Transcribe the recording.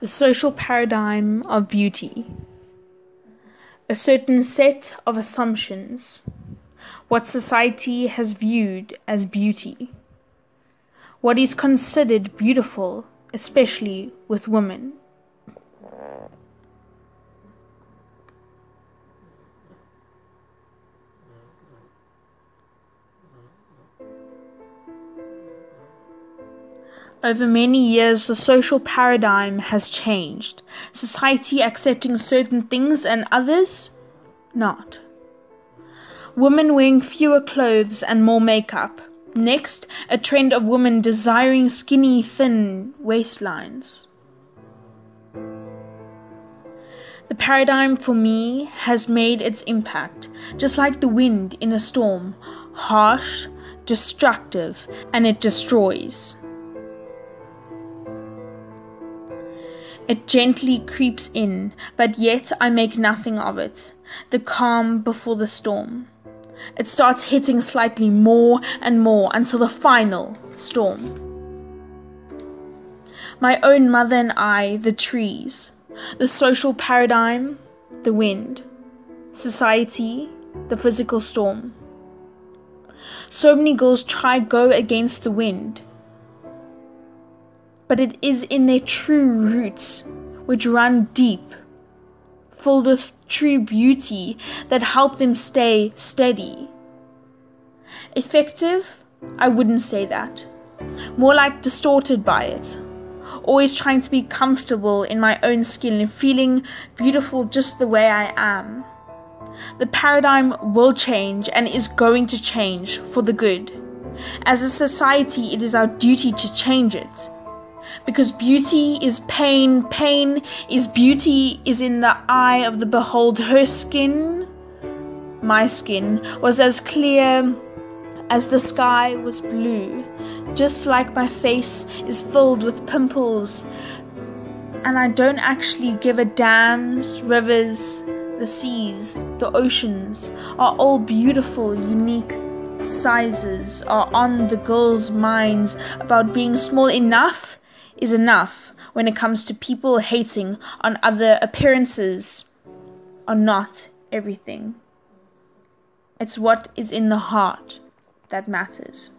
the social paradigm of beauty, a certain set of assumptions, what society has viewed as beauty, what is considered beautiful, especially with women. Over many years, the social paradigm has changed. Society accepting certain things and others not. Women wearing fewer clothes and more makeup. Next, a trend of women desiring skinny, thin waistlines. The paradigm for me has made its impact, just like the wind in a storm harsh, destructive, and it destroys. It gently creeps in, but yet I make nothing of it. The calm before the storm. It starts hitting slightly more and more until the final storm. My own mother and I, the trees. The social paradigm, the wind. Society, the physical storm. So many girls try go against the wind but it is in their true roots, which run deep, filled with true beauty, that help them stay steady. Effective? I wouldn't say that. More like distorted by it. Always trying to be comfortable in my own skin and feeling beautiful just the way I am. The paradigm will change and is going to change for the good. As a society, it is our duty to change it because beauty is pain, pain is beauty, is in the eye of the behold. Her skin, my skin, was as clear as the sky was blue, just like my face is filled with pimples. And I don't actually give a dams, rivers, the seas, the oceans are all beautiful, unique sizes are on the girls' minds about being small enough is enough when it comes to people hating on other appearances are not everything. It's what is in the heart that matters.